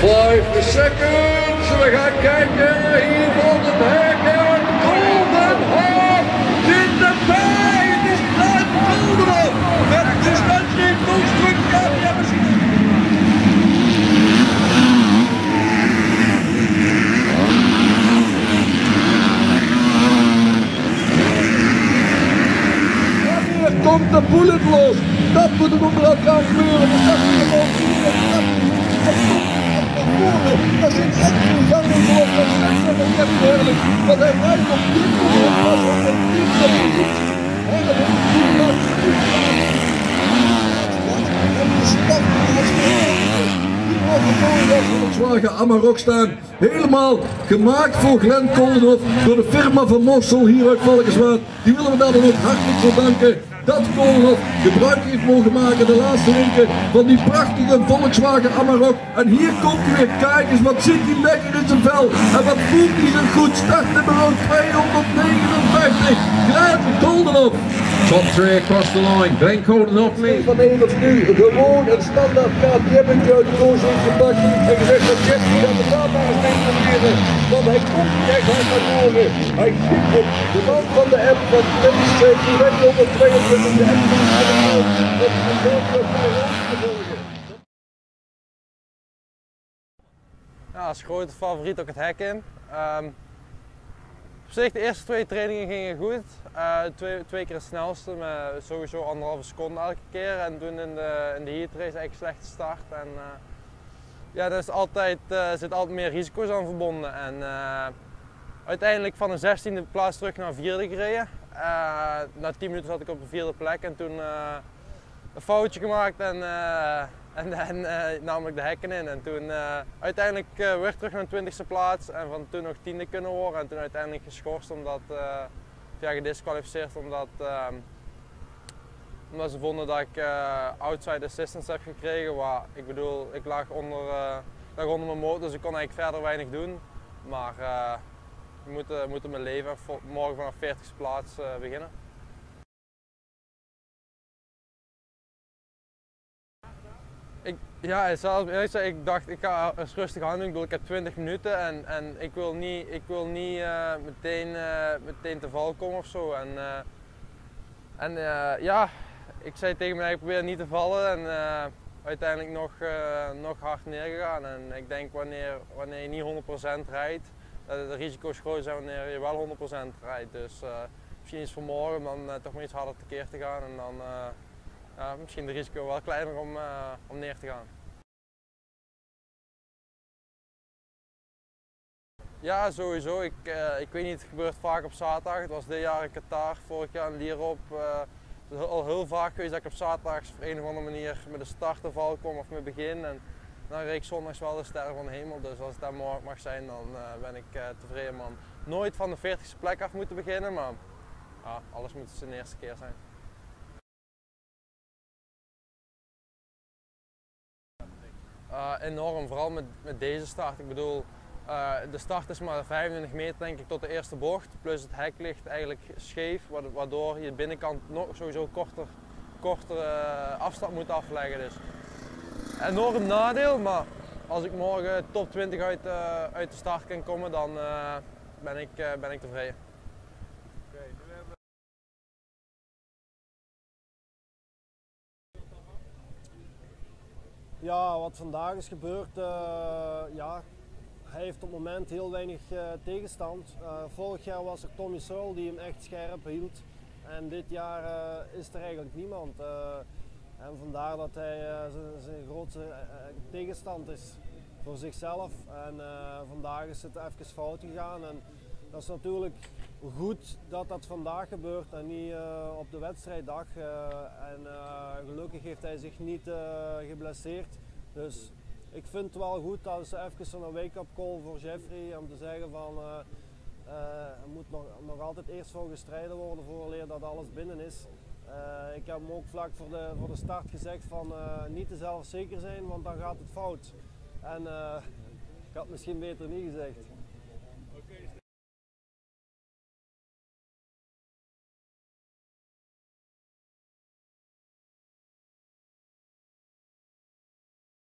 Five seconds. We gaan kijken hier van het hek. En Golden Hawk zit erbij. Het is Clive Goldenhoff. Met de Stanley Construct Hier komt de bullet los. Dat moet er onder elkaar gebeuren. We hier gewoon hier. Dat zit echt een voor dat is echt. Want hij. En dat is de Volkswagen Amarok staan. Helemaal gemaakt voor Glenn Koldenhoff door de firma van Mossel hier uit Valkenswaard. Die willen we daar dan ook hartelijk voor danken dat Koldenhoff gebruik heeft mogen maken de laatste weken van die prachtige Volkswagen Amarok. En hier komt hij weer. Kijk eens, wat zit hij lekker in zijn vel. En wat voelt hij zo goed. Start nummer 259. Glenn Koldenhoff. Top three across the line. Glenn Coldenhoff leads. Van Evers nu gewoon een standaard doos heeft gepakt en gezegd dat Jesse dat de naam maar eens mee proberen. Want hij komt niet echt hard naar. Hij ziet het. De man van de app van die rijdt op het 22 de app van de app. Dat is een volgen. Ja, als grote favoriet ook het hek in. Ehm, op de eerste twee trainingen gingen goed. Eh, twee, twee keer het snelste, met sowieso anderhalve seconde elke keer. En toen in de, in de heat race eigenlijk slechte start. En, eh, ja, daar is altijd, eh, zit altijd meer risico's aan verbonden. En uiteindelijk van een 16e plaats terug naar vierde gereden. na 10 minuten zat ik op de vierde plek en toen een foutje gemaakt en en, en namelijk de hekken in. En toen uiteindelijk weer terug naar de 20e plaats en van toen nog tiende kunnen worden. En toen uiteindelijk geschorst omdat, ja, gedisqualificeerd omdat, ehm, omdat ze vonden dat ik outside assistance heb gekregen. Waar, ik bedoel, ik lag onder, lag onder mijn motor, dus ik kon eigenlijk verder weinig doen. Maar we moeten, moeten mijn leven morgen vanaf 40e plaats beginnen. Ik, ja, ik dacht ik ga eens rustig aan doen. Ik, heb 20 minuten en, en ik wil niet, ik wil niet uh, meteen, uh, meteen te val komen of zo. En, uh, en ja, ik zei tegen mij, ik probeer niet te vallen en uiteindelijk nog, nog hard neergegaan. En ik denk wanneer, wanneer je niet 100% rijdt, dat de risico's groot zijn wanneer je wel 100% rijdt. Dus misschien is vanmorgen om dan toch maar iets harder tekeer te gaan en dan uh, misschien de risico wel kleiner om, uh, om neer te gaan. Ja, sowieso. Ik, uh, ik weet niet, het gebeurt vaak op zaterdag. Het was dit jaar in Qatar, vorig jaar in Lierop. Al heel vaak geweest dat ik op zaterdags op een of andere manier met de starterval kom of met begin. En dan reek zondags wel de sterren van de hemel. Dus als het daar morgen mag zijn, dan ben ik tevreden man. Nooit van de 40ste plek af moeten beginnen, maar alles moet zijn eerste keer zijn. Uh, enorm, vooral met, met deze start. Ik bedoel, uh, de start is maar 25 meter denk ik tot de eerste bocht. Plus het hek ligt eigenlijk scheef, waardoor je de binnenkant nog sowieso korter, korter uh, afstand moet afleggen. Dus enorm nadeel, maar als ik morgen top 20 uit, uit de start kan komen, dan ben, ik, ben ik tevreden. Ja, wat vandaag is gebeurd, uh, ja, hij heeft op het moment heel weinig uh, tegenstand. Uh, vorig jaar was er Tommy Searle die hem echt scherp hield. En dit jaar is er eigenlijk niemand. en vandaar dat hij zijn grootste tegenstand is voor zichzelf. En vandaag is het even fout gegaan. En dat is natuurlijk goed dat dat vandaag gebeurt en niet op de wedstrijddag. Uh, en gelukkig heeft hij zich niet geblesseerd. Dus ik vind het wel goed dat ze even een wake-up call voor Jeffrey om te zeggen van er moet nog, nog altijd eerst voor gestreden worden voor dat alles binnen is. ik heb hem ook vlak voor de, voor de start gezegd van niet te zelfzeker zijn, want dan gaat het fout. En ik had misschien beter niet gezegd.